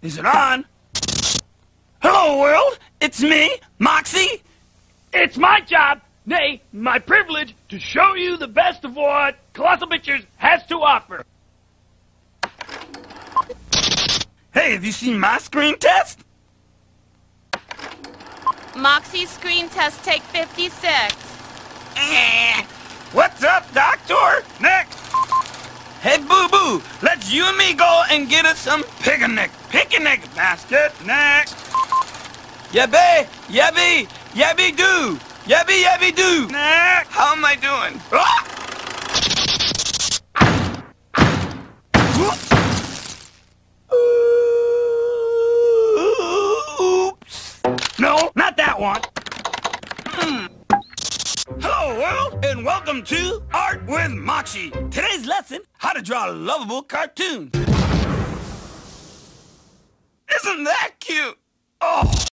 Is it on? Hello, world. It's me, Moxy. It's my job, nay, my privilege, to show you the best of what Colossal Pictures has to offer. Hey, have you seen my screen test? Moxy screen test take 56. Eh. Let's you and me go and get us some picnic. Picnic basket. Next. Yabby, yabby, yabby do. Yabby, yabby do. Next. How am I doing? Ah! Oops. No, not that one. Hmm. Hello, world, and welcome to Art with Moxy. Today's lesson, how to draw a lovable cartoons.